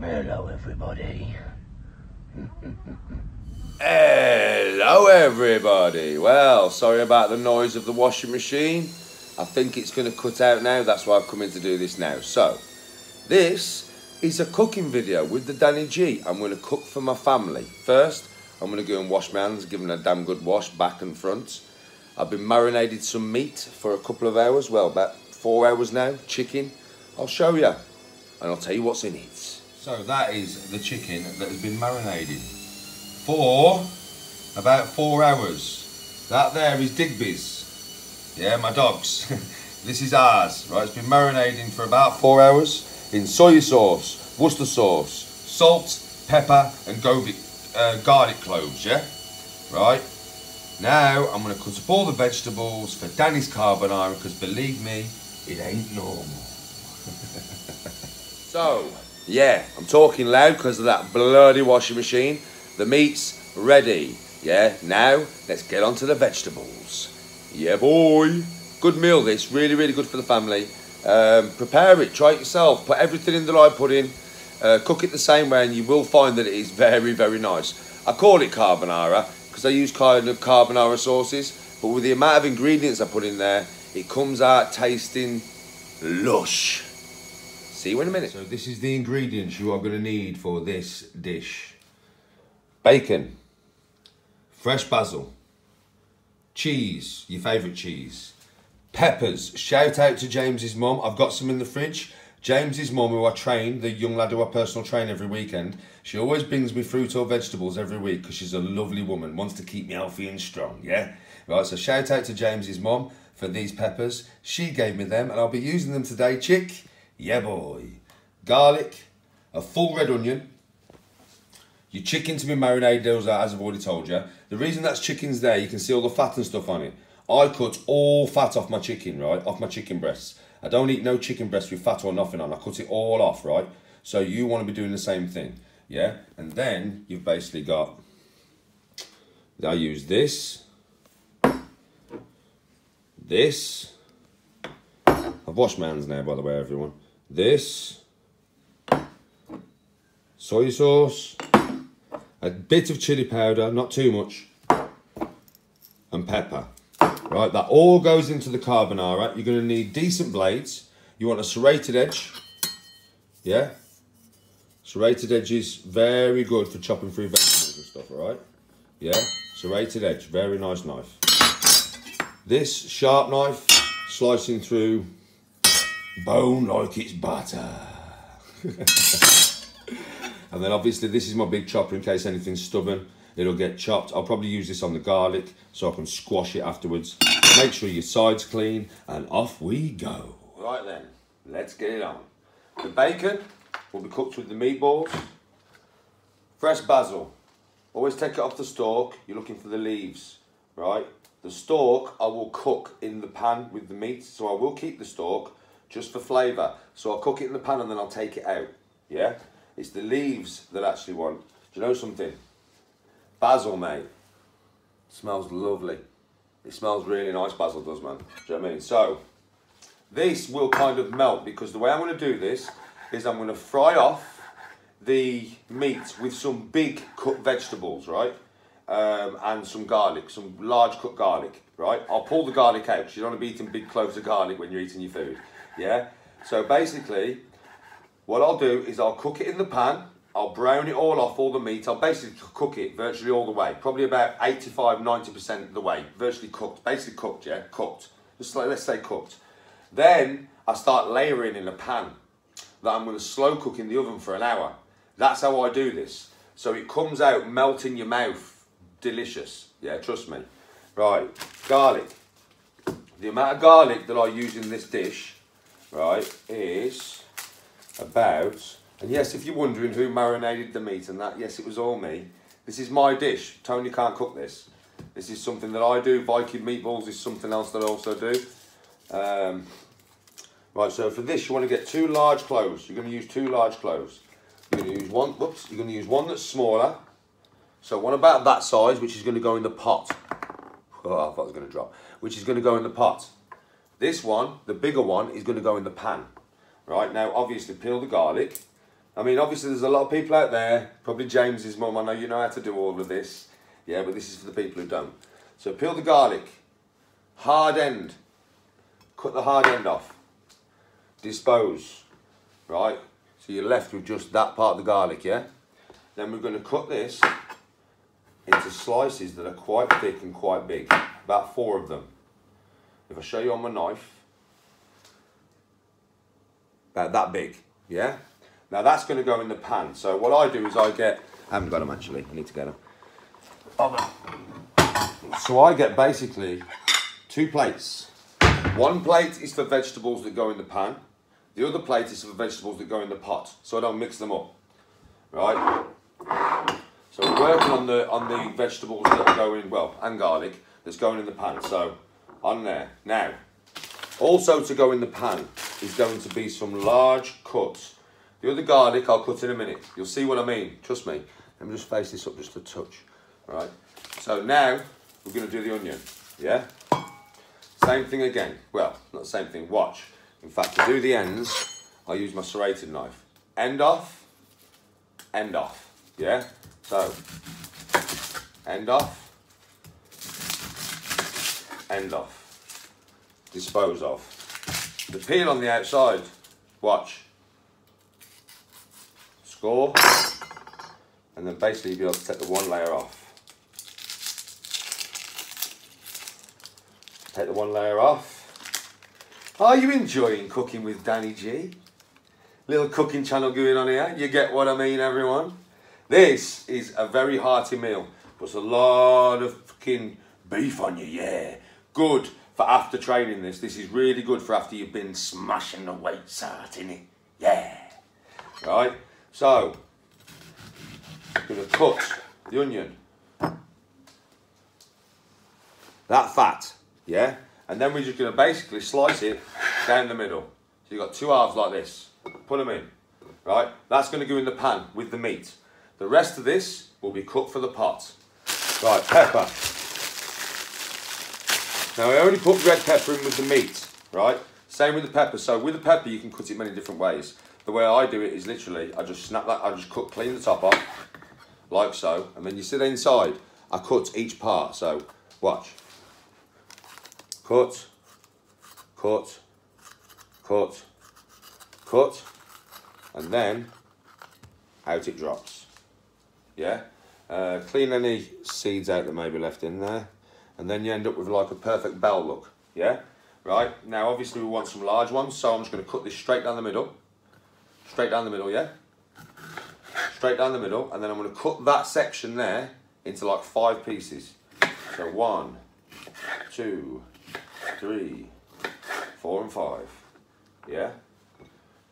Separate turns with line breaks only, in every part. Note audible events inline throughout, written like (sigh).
Hello, everybody. (laughs)
Hello, everybody. Well, sorry about the noise of the washing machine. I think it's going to cut out now. That's why I've come in to do this now. So, this is a cooking video with the Danny G. I'm going to cook for my family. First, I'm going to go and wash my hands, give them a damn good wash, back and front. I've been marinated some meat for a couple of hours. Well, about four hours now. Chicken. I'll show you. And I'll tell you what's in it. So that is the chicken that has been marinated for about four hours. That there is Digby's. Yeah, my dog's. (laughs) this is ours, right? It's been marinating for about four hours in soy sauce, Worcester sauce, salt, pepper, and garlic, uh, garlic cloves, yeah? Right? Now, I'm going to cut up all the vegetables for Danny's carbonara, because believe me, it ain't normal. (laughs) so, yeah, I'm talking loud because of that bloody washing machine. The meat's ready. Yeah, now let's get on to the vegetables. Yeah, boy. Good meal, this. Really, really good for the family. Um, prepare it, try it yourself. Put everything in that I put in. Uh, cook it the same way, and you will find that it is very, very nice. I call it carbonara because I use kind of carbonara sauces, but with the amount of ingredients I put in there, it comes out tasting lush. See you in a minute. So this is the ingredients you are going to need for this dish. Bacon, fresh basil, cheese, your favourite cheese, peppers. Shout out to James's mum. I've got some in the fridge. James's mum, who I train, the young lad who I personal train every weekend, she always brings me fruit or vegetables every week because she's a lovely woman, wants to keep me healthy and strong, yeah? Right, so shout out to James's mum for these peppers. She gave me them and I'll be using them today, chick. Yeah, boy. Garlic, a full red onion, your chicken to be marinated, as I've already told you. The reason that's chicken's there, you can see all the fat and stuff on it. I cut all fat off my chicken, right? Off my chicken breasts. I don't eat no chicken breast with fat or nothing on. I cut it all off, right? So you want to be doing the same thing, yeah? And then you've basically got, I use this, this, I've washed my hands now, by the way, everyone. This, soy sauce, a bit of chili powder, not too much, and pepper. Right, that all goes into the carbonara. You're going to need decent blades. You want a serrated edge. Yeah? Serrated edge is very good for chopping through vegetables and stuff, all right? Yeah? Serrated edge, very nice knife. This sharp knife, slicing through bone like it's butter. (laughs) and then obviously this is my big chopper in case anything's stubborn. It'll get chopped. I'll probably use this on the garlic so I can squash it afterwards. Make sure your side's clean and off we go. Right then, let's get it on. The bacon will be cooked with the meatballs. Fresh basil. Always take it off the stalk. You're looking for the leaves, right? The stalk I will cook in the pan with the meat. So I will keep the stalk just for flavour. So I'll cook it in the pan and then I'll take it out, yeah? It's the leaves that I actually want. Do you know something? Basil, mate. Smells lovely. It smells really nice, basil does, man. Do you know what I mean? So, this will kind of melt because the way I'm going to do this is I'm going to fry off the meat with some big cut vegetables, right? Um, and some garlic, some large cut garlic, right? I'll pull the garlic out because you don't want to be eating big cloves of garlic when you're eating your food, yeah? So basically, what I'll do is I'll cook it in the pan I'll brown it all off, all the meat. I'll basically cook it virtually all the way. Probably about 85, 90% of the way. Virtually cooked. Basically cooked, yeah? Cooked. Just like, let's say cooked. Then I start layering in a pan that I'm going to slow cook in the oven for an hour. That's how I do this. So it comes out, melt in your mouth. Delicious. Yeah, trust me. Right, garlic. The amount of garlic that I use in this dish, right, is about and yes, if you're wondering who marinated the meat and that, yes, it was all me. This is my dish. Tony can't cook this. This is something that I do. Viking meatballs is something else that I also do. Um, right, so for this, you want to get two large cloves. You're going to use two large cloves. You're going to use one, whoops, you're going to use one that's smaller. So one about that size, which is going to go in the pot. Oh, I thought it was going to drop. Which is going to go in the pot. This one, the bigger one, is going to go in the pan. Right, now obviously peel the garlic I mean, obviously, there's a lot of people out there, probably James's mum, I know you know how to do all of this. Yeah, but this is for the people who don't. So peel the garlic, hard end, cut the hard end off, dispose, right? So you're left with just that part of the garlic, yeah? Then we're going to cut this into slices that are quite thick and quite big, about four of them. If I show you on my knife, about that big, yeah? Now that's going to go in the pan. So what I do is I get, I haven't got them actually, I need to get them. So I get basically two plates. One plate is for vegetables that go in the pan. The other plate is for vegetables that go in the pot, so I don't mix them up, right? So we're working on the on the vegetables that are going well and garlic that's going in the pan. So on there now. Also to go in the pan is going to be some large cuts. The other garlic I'll cut in a minute. You'll see what I mean. Trust me. Let me just face this up just a touch. all right? So now we're going to do the onion. Yeah. Same thing again. Well, not the same thing. Watch. In fact, to do the ends, I use my serrated knife. End off. End off. Yeah. So end off. End off dispose of. The peel on the outside, watch. Score. And then basically you'll be able to take the one layer off. Take the one layer off. Are you enjoying cooking with Danny G? Little cooking channel going on here. You get what I mean, everyone? This is a very hearty meal. Puts a lot of fucking beef on you, yeah. Good for after training this. This is really good for after you've been smashing the weights out, in it? Yeah. Right? So, to cut the onion. That fat, yeah? And then we're just to basically slice it down the middle. So you've got two halves like this. Put them in, right? That's to go in the pan with the meat. The rest of this will be cut for the pot. Right, pepper. Now I only put red pepper in with the meat, right? Same with the pepper. So with the pepper, you can cut it many different ways. The way I do it is literally, I just snap that, I just cut clean the top off, like so. And then you the inside, I cut each part. So watch. Cut, cut, cut, cut, and then out it drops. Yeah? Uh, clean any seeds out that may be left in there and then you end up with like a perfect bell look, yeah? Right, now obviously we want some large ones, so I'm just going to cut this straight down the middle. Straight down the middle, yeah? Straight down the middle, and then I'm going to cut that section there into like five pieces. So one, two, three, four and five, yeah?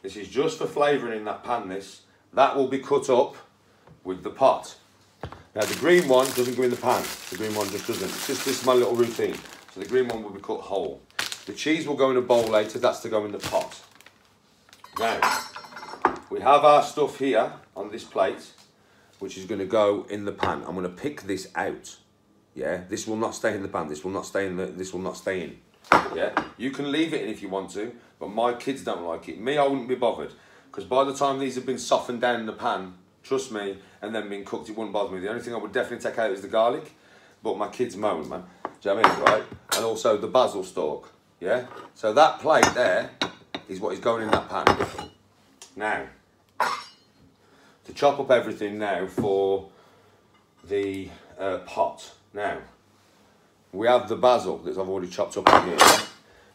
This is just for flavouring in that pan, this. That will be cut up with the pot. Now the green one doesn't go in the pan. The green one just doesn't. It's just this is my little routine. So the green one will be cut whole. The cheese will go in a bowl later. That's to go in the pot. Now, we have our stuff here on this plate, which is going to go in the pan. I'm going to pick this out. Yeah, this will not stay in the pan. This will not stay in the. This will not stay in. Yeah, you can leave it in if you want to, but my kids don't like it. Me, I wouldn't be bothered because by the time these have been softened down in the pan, Trust me, and then being cooked, it wouldn't bother me. The only thing I would definitely take out is the garlic, but my kids moan, man. Do you know what I mean, right? And also the basil stalk, yeah? So that plate there is what is going in that pan. Now, to chop up everything now for the uh, pot. Now, we have the basil that I've already chopped up in here.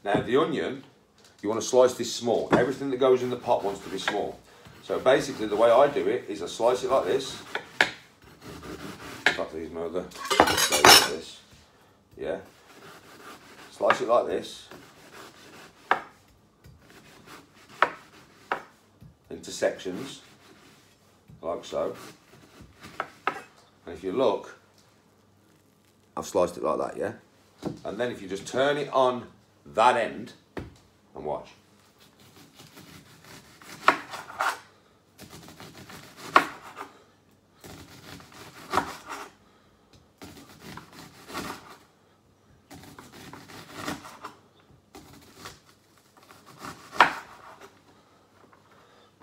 Now, the onion, you want to slice this small. Everything that goes in the pot wants to be small. So basically the way I do it is I slice it like this. Like these mother. Like this. Yeah. Slice it like this. Into sections. Like so. And if you look, I've sliced it like that, yeah? And then if you just turn it on that end and watch.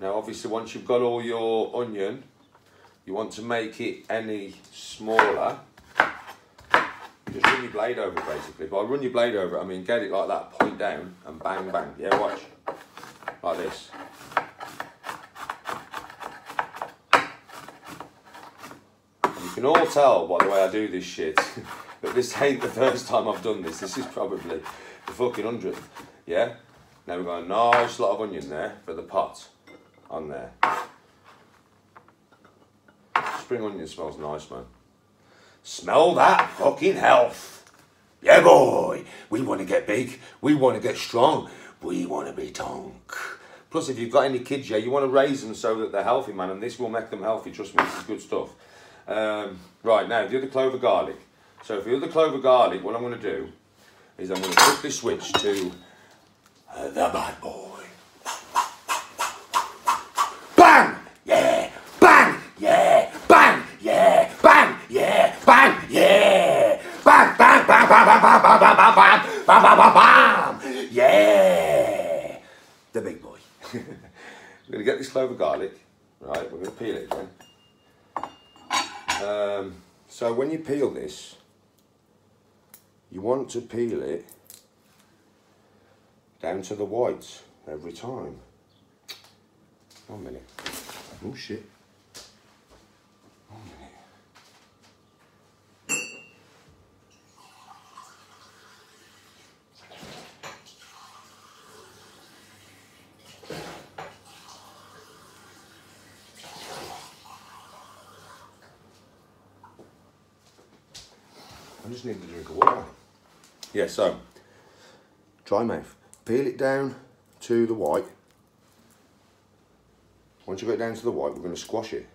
Now obviously once you've got all your onion, you want to make it any smaller. Just run your blade over it basically. By run your blade over it, I mean get it like that, point down and bang bang. Yeah, watch. Like this. You can all tell by the way I do this shit (laughs) that this ain't the first time I've done this. This is probably the fucking hundredth. Yeah? Now we've got a nice lot of onion there for the pot on there. Spring onion smells nice, man. Smell that fucking health. Yeah, boy. We want to get big. We want to get strong. We want to be tonk. Plus, if you've got any kids, yeah, you want to raise them so that they're healthy, man, and this will make them healthy. Trust me, this is good stuff. Um, right, now, the other clove of garlic. So for the other clove of garlic, what I'm going to do is I'm going to quickly switch to uh, the bad boy. Yeah! The big boy. (laughs) We're going to get this clove of garlic. Right, we're going to peel it again. Um, so when you peel this, you want to peel it down to the whites every time. One minute. Oh shit. One minute. I just need a drink of water. Yeah, so dry mouth. Peel it down to the white. Once you get down to the white, we're going to squash it.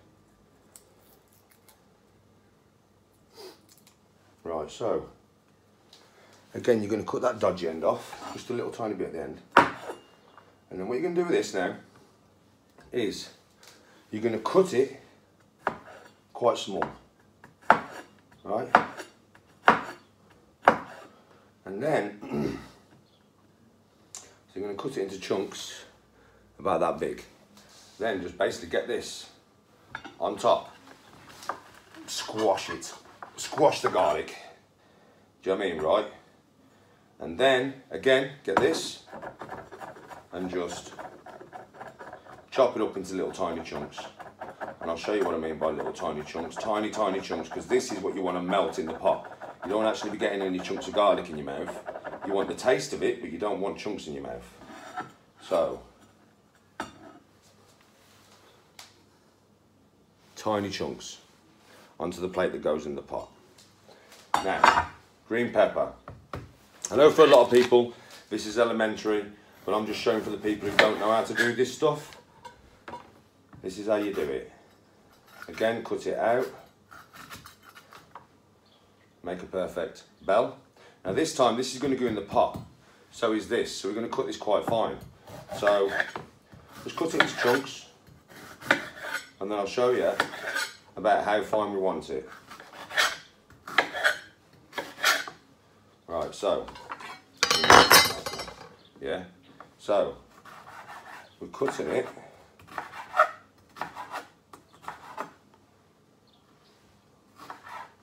Right, so again, you're going to cut that dodgy end off, just a little tiny bit at the end. And then what you're going to do with this now is you're going to cut it quite small. Right? And then, (clears throat) so you're going to cut it into chunks about that big. Then just basically get this on top. Squash it. Squash the garlic. Do you know what I mean, right? And then, again, get this and just chop it up into little tiny chunks. And I'll show you what I mean by little tiny chunks. Tiny, tiny chunks, because this is what you want to melt in the pot. You don't actually be getting any chunks of garlic in your mouth. You want the taste of it, but you don't want chunks in your mouth. So, tiny chunks onto the plate that goes in the pot. Now, green pepper. I know for a lot of people this is elementary, but I'm just showing for the people who don't know how to do this stuff. This is how you do it. Again, cut it out. Make a perfect bell. Now this time, this is going to go in the pot. So is this. So we're going to cut this quite fine. So, just cut it into chunks. And then I'll show you about how fine we want it. Right, so. Yeah. So, we're cutting it.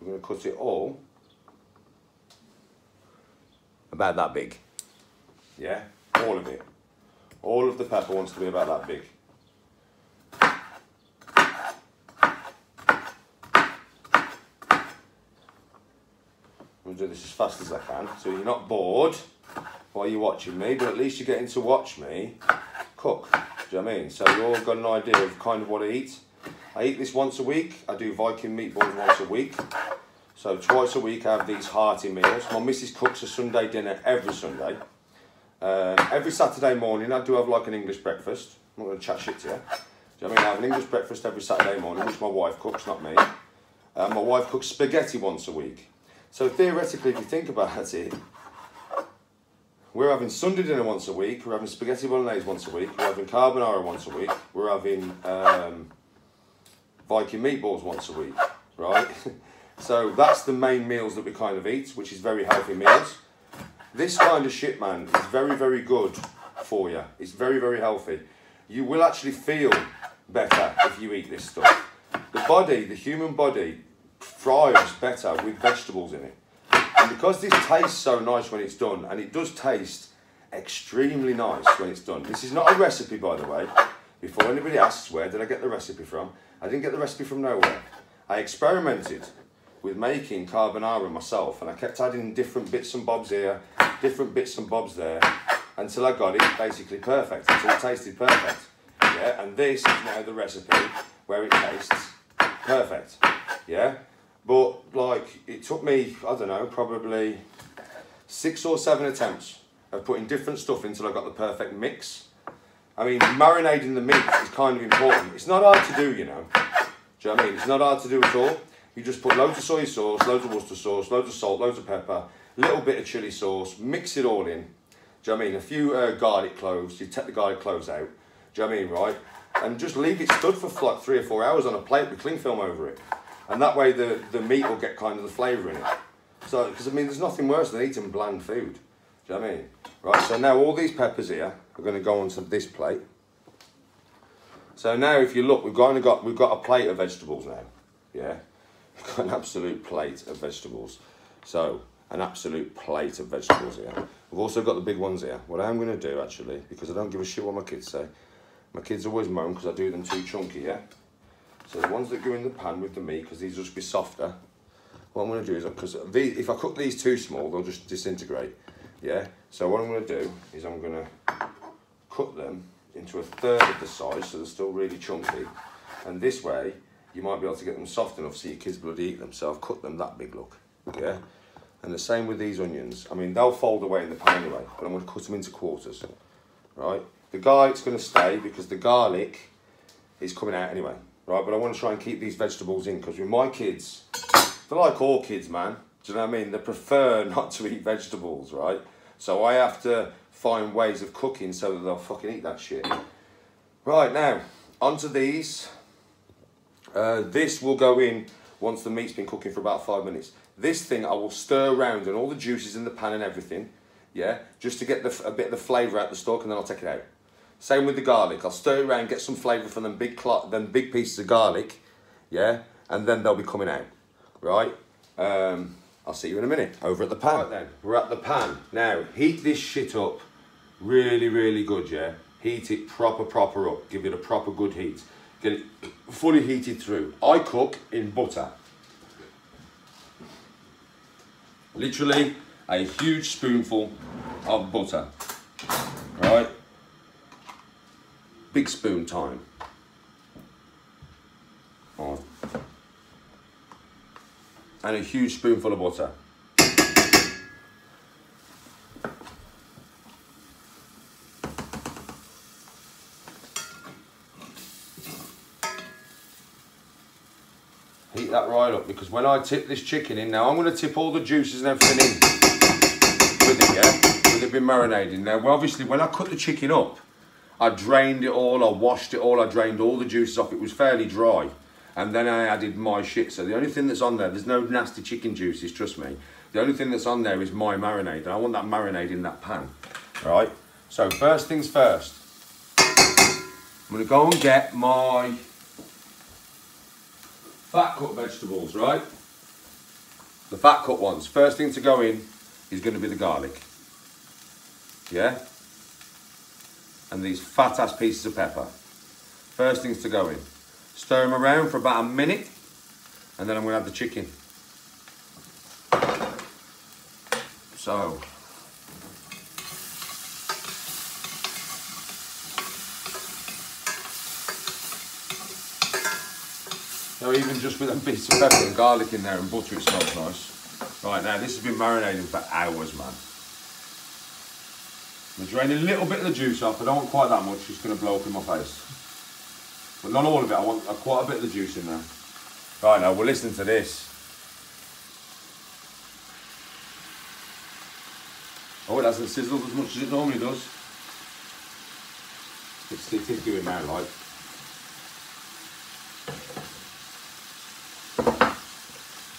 We're going to cut it all about that big. Yeah, all of it. All of the pepper wants to be about that big. I'm going to do this as fast as I can so you're not bored while you're watching me, but at least you're getting to watch me cook. Do you know what I mean? So you all got an idea of kind of what I eat. I eat this once a week. I do Viking meatballs once a week. So twice a week I have these hearty meals. My missus cooks a Sunday dinner every Sunday. Uh, every Saturday morning I do have like an English breakfast. I'm not going to chat shit to you. Do you know I mean? I have an English breakfast every Saturday morning, which my wife cooks, not me. Uh, my wife cooks spaghetti once a week. So theoretically, if you think about it, we're having Sunday dinner once a week, we're having spaghetti bolognese once a week, we're having carbonara once a week, we're having um, Viking meatballs once a week, right? (laughs) so that's the main meals that we kind of eat, which is very healthy meals. This kind of shit, man, is very, very good for you. It's very, very healthy. you will actually feel better if you eat this stuff. The body, the human body, thrives better with vegetables in it. And because this tastes so nice when it's done, and it does taste extremely nice when it's done. This is not a recipe, by the way. Before anybody asks where did I get the recipe from, I didn't get the recipe from nowhere. I experimented with making carbonara myself, and I kept adding different bits and bobs here, different bits and bobs there, until I got it basically perfect, until it tasted perfect. Yeah, and this is now the recipe where it tastes perfect. Yeah, but like it took me, I don't know, probably six or seven attempts of putting different stuff until I got the perfect mix. I mean, marinating the meat is kind of important. It's not hard to do, you know. Do you know what I mean? It's not hard to do at all. You just put loads of soy sauce, loads of Worcester sauce, loads of salt, loads of pepper, little bit of chili sauce, mix it all in. Do you know I mean? A few uh, garlic cloves, you take the garlic cloves out. Do you know I mean, right? And just leave it stood for like three or four hours on a plate with cling film over it. And that way the, the meat will get kind of the flavour in it. So, because I mean, there's nothing worse than eating bland food. Do you know I mean? Right, so now all these peppers here are going to go onto this plate. So now if you look, we've kind of got, we've got a plate of vegetables now. Yeah, got an absolute plate of vegetables. So, an absolute plate of vegetables here. We've also got the big ones here. What I'm going to do actually, because I don't give a shit what my kids say, my kids always moan because I do them too chunky, yeah? So the ones that go in the pan with the meat, because these will just be softer, what I'm going to do is, because if I cook these too small, they'll just disintegrate. Yeah, so what I'm going to do is I'm going to cut them into a third of the size so they're still really chunky. And this way, you might be able to get them soft enough so your kids bloody eat them. So I've cut them that big, look. Yeah, and the same with these onions. I mean, they'll fold away in the pan anyway, but I'm to cut them into quarters. Right, the garlic's going to stay because the garlic is coming out anyway. Right, but I want to try and keep these vegetables in because with my kids, they're like all kids, man. Do you know what I mean? They prefer (laughs) not to eat vegetables, right? So I have to find ways of cooking so that they'll fucking eat that shit. Right, now, onto these. Uh, this will go in once the meat's been cooking for about five minutes. This thing I will stir around and all the juices in the pan and everything, yeah, just to get the, a bit of the flavour out the stock and then I'll take it out. Same with the garlic. I'll stir it around, get some flavour from them big, them big pieces of garlic, yeah, and then they'll be coming out, right? Um, I'll see you in a minute. Over at the pan. Right then, we're at the pan. Now, heat this shit up really, really good, yeah? Heat it proper, proper up. Give it a proper good heat. Get it fully heated through. I cook in butter. Literally a huge spoonful of butter, right? Big spoon time. and a huge spoonful of butter. Heat that right up because when I tip this chicken in, now I'm going to tip all the juices and everything in with it, yeah? With it been marinating. Now, well, obviously, when I cut the chicken up, I drained it all, I washed it all, I drained all the juices off. It was fairly dry and then I added my shit. So the only thing that's on there, there's no nasty chicken juices, trust me. The only thing that's on there is my marinade, and I want that marinade in that pan, right? So first things first, I'm gonna go and get my fat cut vegetables, right? The fat cut ones. First thing to go in is gonna be the garlic, yeah? And these fat ass pieces of pepper. First things to go in. Stir them around for about a minute and then I'm going to add the chicken. So, so even just with a bit of pepper and garlic in there and butter it smells nice. Right now this has been marinating for hours man. I'm draining a little bit of the juice off, I don't want quite that much, it's going to blow up in my face. But not all of it, I want quite a bit of the juice in there. Right now, we're listening to this. Oh, it hasn't sizzled as much as it normally does. It's, it is doing now, like.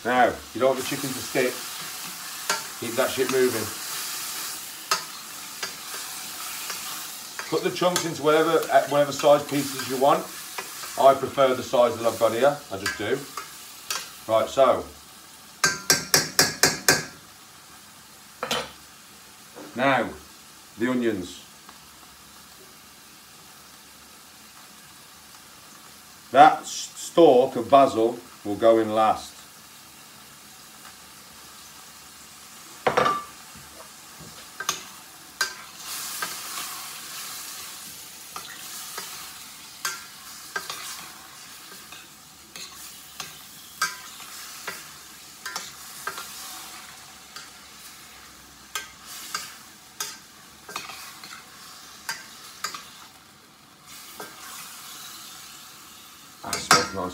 Now, you don't want the chicken to stick. Keep that shit moving. Put the chunks into whatever, uh, whatever size pieces you want. I prefer the size that I've got here, I just do. Right, so. Now, the onions. That stalk of basil will go in last.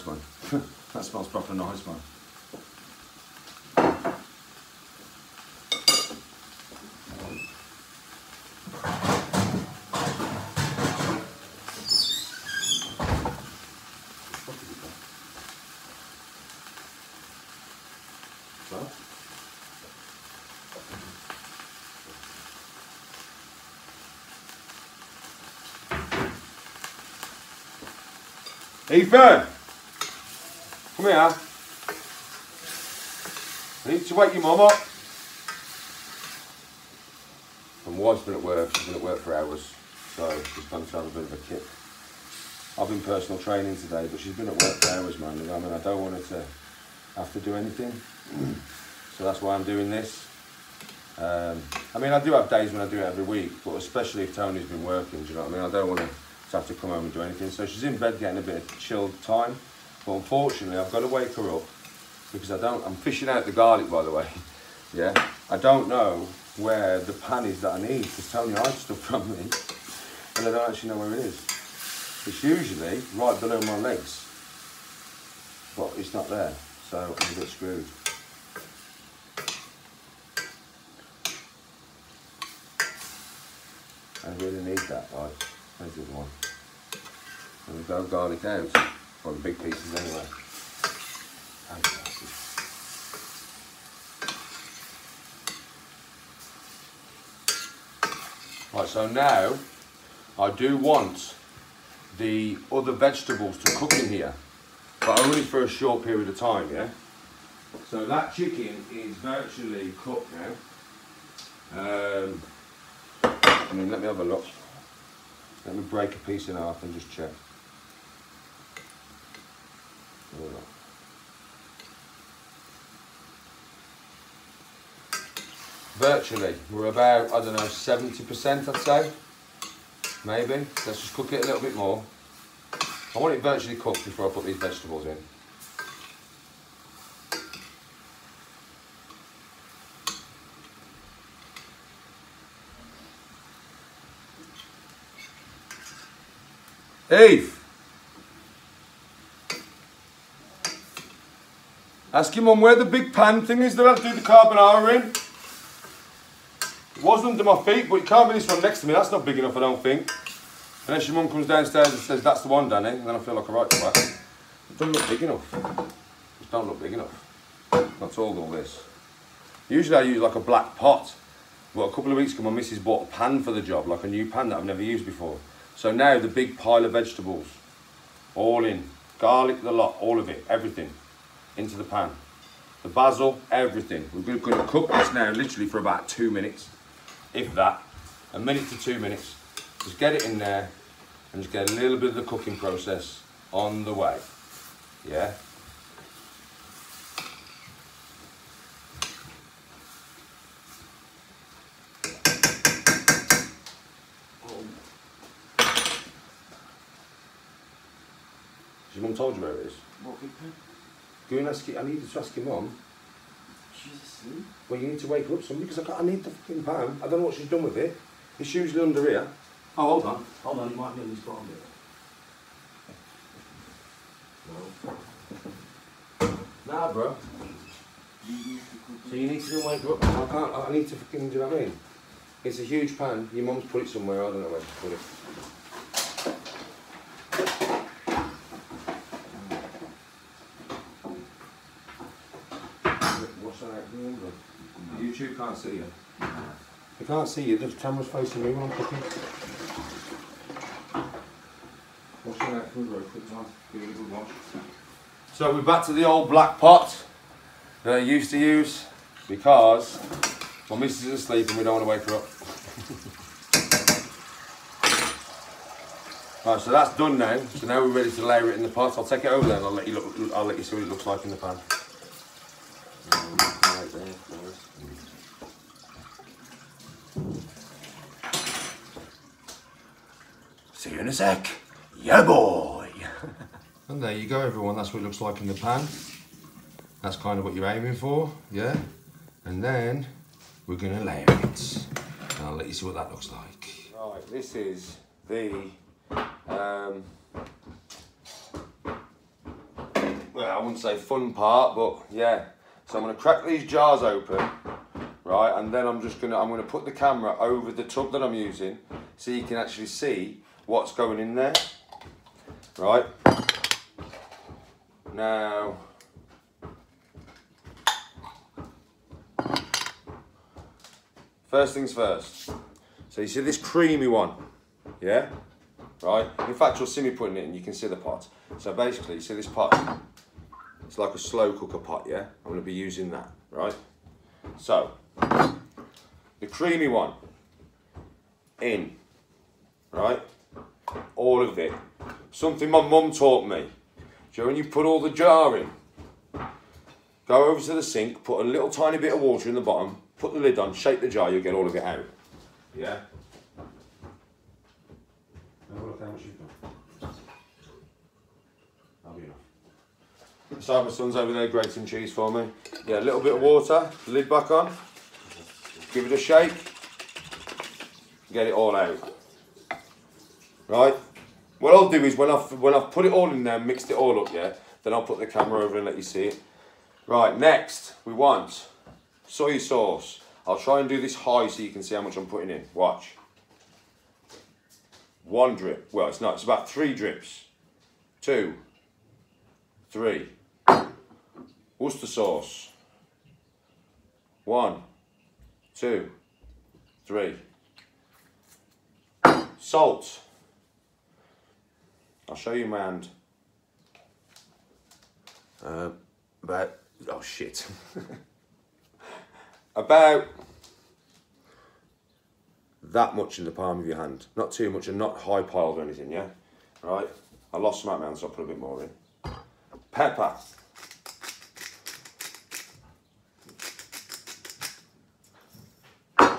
Nice one. (laughs) that smells proper nice one. Ethan! Come here. I need to wake your mum up. My wife's been at work, she's been at work for hours, so she's gone to have a bit of a kick. I've been personal training today, but she's been at work for hours, man. I mean, I don't want her to have to do anything. (clears throat) so that's why I'm doing this. Um, I mean, I do have days when I do it every week, but especially if Tony's been working, do you know what I mean? I don't want her to have to come home and do anything. So she's in bed getting a bit of chilled time. But unfortunately, I've got to wake her up because I don't, I'm fishing out the garlic, by the way. (laughs) Yeah, I don't know where the pan is that I need because Tony hides stuff from me and I don't actually know where it is. It's usually right below my legs, but it's not there, so I'm a bit screwed. I really need that, right? There's the one. And we go garlic out. Or the big pieces anyway. Right, so now I do want the other vegetables to cook in here, but only for a short period of time, yeah? So that chicken is virtually cooked now. Um, I mean, let me have a look. Let me break a piece in half and just check. Virtually, we're about, I don't know, 70% I'd say. Maybe. Let's just cook it a little bit more. I want it virtually cooked before I put these vegetables in. Eve! Ask your mum where the big pan thing is that I do the carbonara in. It was under my feet, but it can't be this one next to me. That's not big enough, I don't think. Unless your mum comes downstairs and says, that's the one, Danny, and then I feel like a right twat. It doesn't look big enough. It don't look big enough. That's all all this. Usually I use like a black pot. But a couple of weeks ago, my missus bought a pan for the job, like a new pan that I've never used before. So now the big pile of vegetables, all in. Garlic, the lot, all of it, everything into the pan. The basil, everything. We're going to cook this now literally for about two minutes, if that. A minute to two minutes. Just get it in there and just get a little bit of the cooking process on the way. Yeah? Has your mum told you where it is?
What big pan?
Go and ask I need to ask your mum. Well, you need to wake her up somebody because I, I need the fucking pan. I don't know what she's done with it. It's usually under here.
Oh, hold on. Hold on, it might be on this bottom
bit. No. Nah, bro. So you need to wake her up. I can't, I need to fucking, do you know what I mean? It's a huge pan. Your mum's put it somewhere. I don't know where she's put it. YouTube can't see you. They can't see you, the camera's facing me when I'm cooking.
Wash it out for a quick time. Give it a good wash.
So we're back to the old black pot that I used to use because my missus is asleep and we don't want to wake her up. (laughs) right, so that's done now. So now we're ready to layer it in the pot. I'll take it over there and I'll let you look. I'll let you see what it looks like in the pan. Right there, first. See you in a sec. Yeah, boy. and there you go, everyone. That's what it looks like in the pan. That's kind of what you're aiming for, yeah? And then we're going to layer it. And I'll let you see what that looks like. Right, this is the... Um, well, I wouldn't say fun part, but yeah. So I'm going to crack these jars open, right? And then I'm just going to, I'm going to put the camera over the tub that I'm using so you can actually see what's going in there, right? Now, first things first. So you see this creamy one, yeah? Right? In fact, you'll see me putting it in, you can see the pot. So basically, you see this pot? It's like a slow cooker pot, yeah? I'm gonna be using that, right? So, the creamy one, in, right? All of it. Something my mum taught me. So when you put all the jar in, go over to the sink, put a little tiny bit of water in the bottom, put the lid on, shake the jar, you'll get all of it out. Yeah? Have a look how much you've done. That'll be enough. So my son's over there grating cheese for me. Yeah, a little bit of water, lid back on, give it a shake, get it all out. Right? What I'll do is when I've, when I've put it all in there, mixed it all up, yeah, then I'll put the camera over and let you see it. Right, next, we want soy sauce. I'll try and do this high so you can see how much I'm putting in. Watch. One drip. Well, it's not. It's about three drips. Two. Three. Worcester sauce. One. Two. Three. Salt. I'll show you my hand. Uh, about, oh shit. (laughs) about that much in the palm of your hand. Not too much and not high piled or anything, yeah? Right. I lost some out my hand, so I'll put a bit more in. Pepper.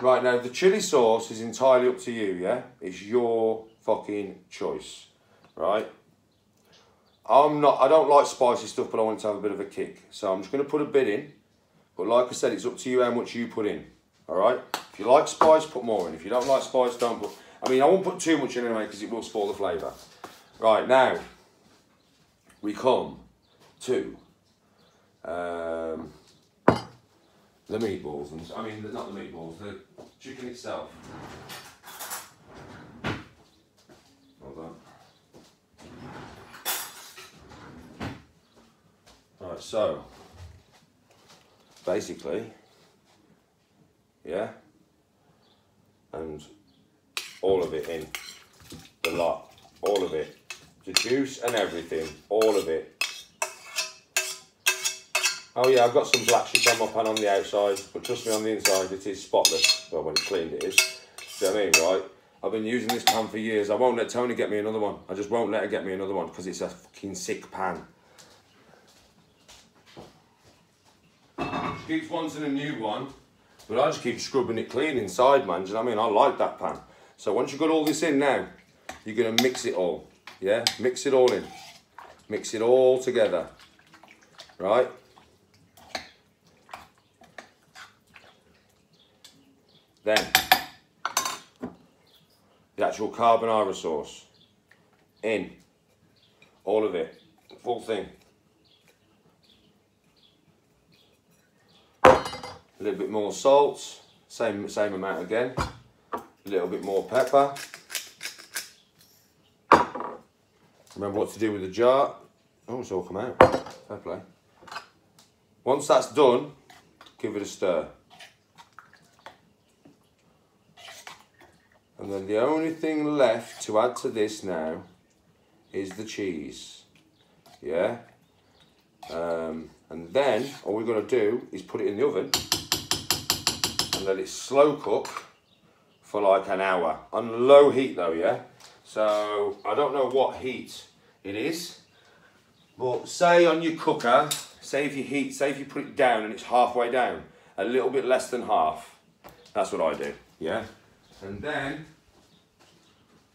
Right, now the chili sauce is entirely up to you, yeah? It's your fucking choice right? I'm not, I don't like spicy stuff, but I want to have a bit of a kick. So I'm just going to put a bit in. But like I said, it's up to you how much you put in, all right? If you like spice, put more in. If you don't like spice, don't put, I mean, I won't put too much in anyway because it will spoil the flavour. Right, now, we come to um, the meatballs. And, I mean, not the meatballs, the chicken itself. Hold on. Right, so basically, yeah, and all of it in, the lot, all of it, the juice and everything, all of it. Oh yeah, I've got some black shit on my pan on the outside, but trust me, on the inside it is spotless. Well, when it's cleaned it is. Do you know what I mean, right? I've been using this pan for years. I won't let Tony get me another one. I just won't let her get me another one because it's a fucking sick pan. Keeps wanting a new one, but I just keep scrubbing it clean inside, man. Do you know what I mean? I like that pan. So once you've got all this in now, you're going to mix it all. Yeah? Mix it all in. Mix it all together. Right? Then, the actual carbonara sauce. In. All of it. Full thing. A little bit more salt, same, same amount again, a little bit more pepper. Remember what to do with the jar. Oh, it's all come out. Fair play. Once that's done, give it a stir. And then the only thing left to add to this now is the cheese. Yeah? Um, and then all we're going to do is put it in the oven and let it slow cook for like an hour. On low heat though, yeah? So I don't know what heat it is, but say on your cooker, say if you heat, say if you put it down and it's halfway down, a little bit less than half. That's what I do, yeah? And then,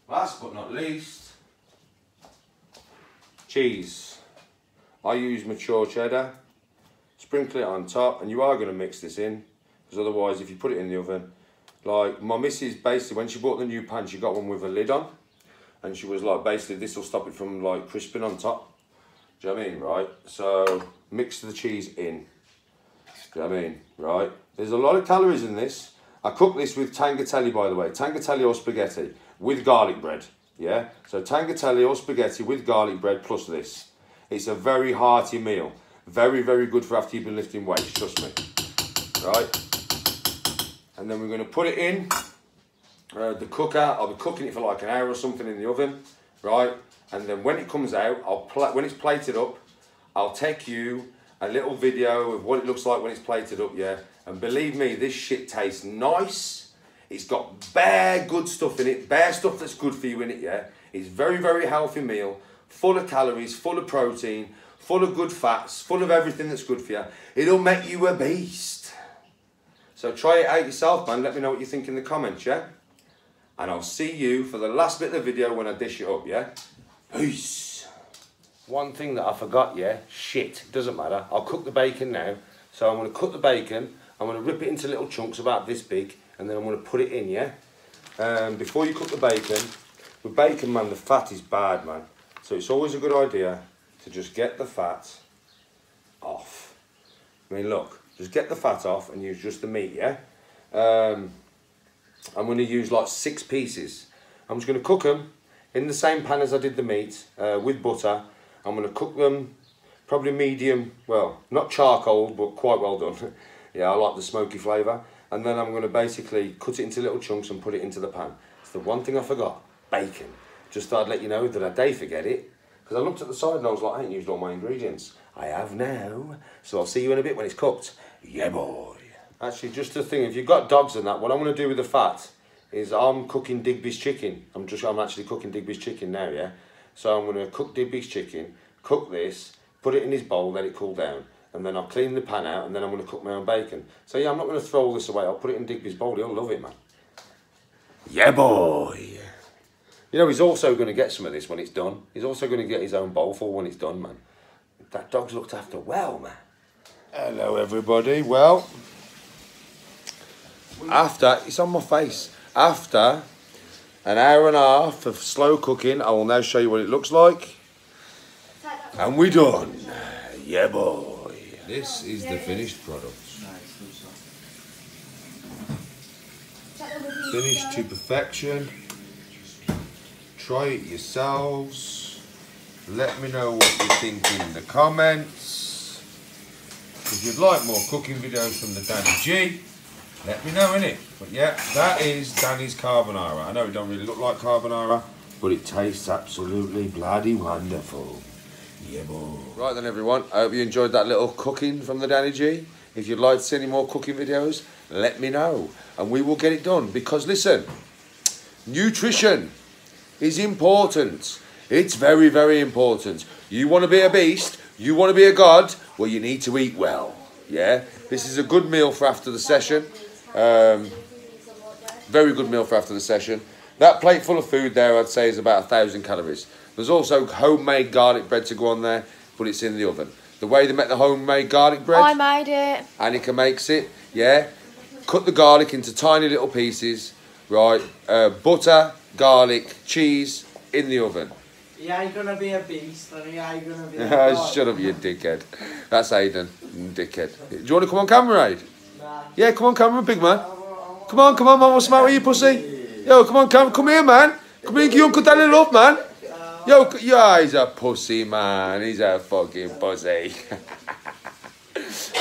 last but not least, cheese. I use mature cheddar, sprinkle it on top, and you are going to mix this in, because otherwise if you put it in the oven, like my missus basically, when she bought the new pan, she got one with a lid on, and she was like, basically this will stop it from like crisping on top. Do you know what I mean, right? So mix the cheese in. Do you know what I mean, right? There's a lot of calories in this. I cook this with tagliatelle, by the way, tagliatelle or spaghetti with garlic bread. Yeah, so tagliatelle or spaghetti with garlic bread plus this. It's a very hearty meal. Very, very good for after you've been lifting weights, trust me. Right? And then we're going to put it in uh, the cooker. I'll be cooking it for like an hour or something in the oven, right? And then when it comes out, I'll when it's plated up, I'll take you a little video of what it looks like when it's plated up, yeah? And believe me, this shit tastes nice. It's got bare good stuff in it, bare stuff that's good for you in it, yeah? It's very, very healthy meal, full of calories, full of protein, full of good fats, full of everything that's good for you. It'll make you a beast. So try it out yourself, man. Let me know what you think in the comments, yeah? And I'll see you for the last bit of the video when I dish it up, yeah? Peace. One thing that I forgot, yeah? Shit, doesn't matter. I'll cook the bacon now. So I'm going to cook the bacon. I'm going to rip it into little chunks about this big. And then I'm to put it in, yeah? Um, before you cook the bacon, with bacon, man, the fat is bad, man. So it's always a good idea to just get the fat off. I mean, look, just get the fat off and use just the meat, yeah? Um, I'm going to use like six pieces. I'm just going to cook them in the same pan as I did the meat uh, with butter. I'm going to cook them probably medium, well, not charcoal, but quite well done. (laughs) yeah, I like the smoky flavour. And then I'm going to basically cut it into little chunks and put it into the pan. It's the one thing I forgot, bacon. Just thought I'd let you know that I day forget it. Because I looked at the side and I was like, I ain't used all my ingredients. I have now. So I'll see you in a bit when it's cooked. Yeah, boy. Actually, just a thing, if you've got dogs and that, what I'm going to do with the fat is I'm cooking Digby's chicken. I'm just, I'm actually cooking Digby's chicken now, yeah? So I'm going to cook Digby's chicken, cook this, put it in his bowl, let it cool down. And then I'll clean the pan out and then I'm going to cook my own bacon. So yeah, I'm not going to throw all this away. I'll put it in Digby's bowl. He'll love it, man. Yeah, boy. You know, he's also going to get some of this when it's done. He's also going to get his own bowl full when it's done, man. That dog's looked after well, man. Hello, everybody. Well, after, it's on my face. After an hour and a half of slow cooking, I will now show you what it looks like. And we're done. Yeah, boy. This is the finished product. Finished to perfection. Try it yourselves. Let me know what you think in the comments. If you'd like more cooking videos from the Danny G, let me know, innit? But yeah, that is Danny's carbonara. I know it don't really look like carbonara, but it tastes absolutely bloody wonderful. Yeah, boy. Right then, everyone. I hope you enjoyed that little cooking from the Danny G. If you'd like to see any more cooking videos, let me know. And we will get it done. Because listen, nutrition is important. It's very, very important. You want to be a beast, you want to be a god, well, you need to eat well. Yeah? This is a good meal for after the session. Um, very good meal for after the session. That plate full of food there, I'd say, is about a thousand calories. There's also homemade garlic bread to go on there, but it's in the oven. The way they make the homemade garlic bread.
I made it.
Annika makes it, yeah. Cut the garlic into tiny little pieces, right? Uh, butter, garlic, cheese in the oven.
You ain't gonna be a beast, and you ain't gonna be a. (laughs)
Shut up, you dickhead. That's Aiden, dickhead. Do you want to come on camera, Aid?
Nah.
Yeah, come on camera, big man. Come on, come on, man. What's the matter with you, pussy? Yo, come on, come, come here, man. Come here, give your uncle that little up, man. Uh. Yo, c- yeah, he's a pussy, man. He's a fucking pussy. (laughs)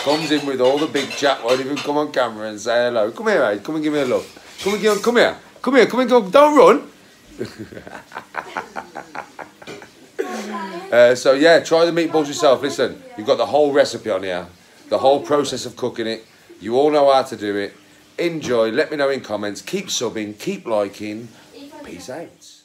Comes in with all the big chat, won't even come on camera and say hello. Come here, Aid. Come and give me a look. Come and give, come here. Come here, come and go. Don't run. (laughs) Uh, so yeah, try the meatballs yourself. Listen, you've got the whole recipe on here, the whole process of cooking it. You all know how to do it. Enjoy. Let me know in comments. Keep subbing. Keep liking. Peace out.